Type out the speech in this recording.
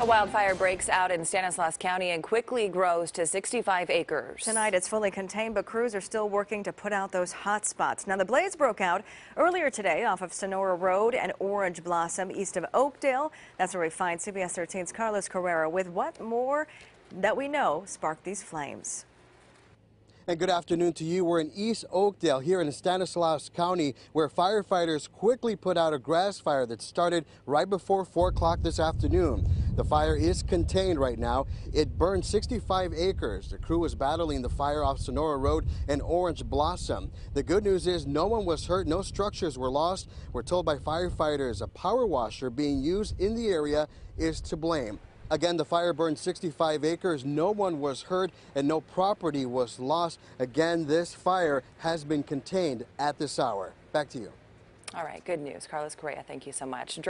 A wildfire breaks out in Stanislaus County and quickly grows to 65 acres. Tonight it's fully contained, but crews are still working to put out those hot spots. Now the blaze broke out earlier today off of Sonora Road and Orange Blossom east of Oakdale. That's where we find CBS 13's Carlos Correa with what more that we know sparked these flames. And good afternoon to you. We're in East Oakdale here in Stanislaus County where firefighters quickly put out a grass fire that started right before 4 o'clock this afternoon. The fire is contained right now. It burned 65 acres. The crew was battling the fire off Sonora Road and Orange Blossom. The good news is no one was hurt, no structures were lost. We're told by firefighters a power washer being used in the area is to blame. Again, the fire burned 65 acres. No one was hurt and no property was lost. Again, this fire has been contained at this hour. Back to you. All right, good news. Carlos Correa, thank you so much.